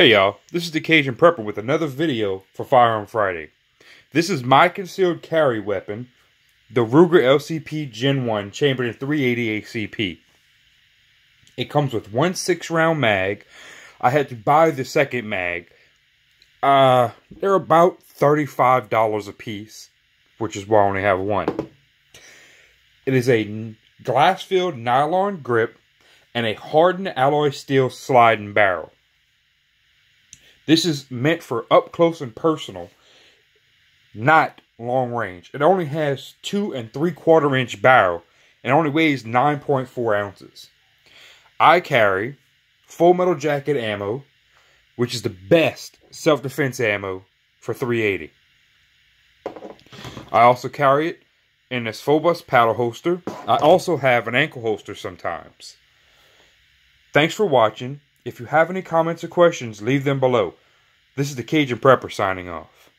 Hey y'all, this is the Cajun Prepper with another video for Firearm Friday. This is my concealed carry weapon, the Ruger LCP Gen 1 chambered in 380 ACP. It comes with one six round mag. I had to buy the second mag. Uh, they're about $35 a piece, which is why I only have one. It is a glass-filled nylon grip and a hardened alloy steel sliding barrel. This is meant for up close and personal, not long range. It only has two and three quarter inch barrel and only weighs 9.4 ounces. I carry full metal jacket ammo, which is the best self defense ammo for 380. I also carry it in this bust paddle holster. I also have an ankle holster sometimes. Thanks for watching. If you have any comments or questions, leave them below. This is the Cajun Prepper signing off.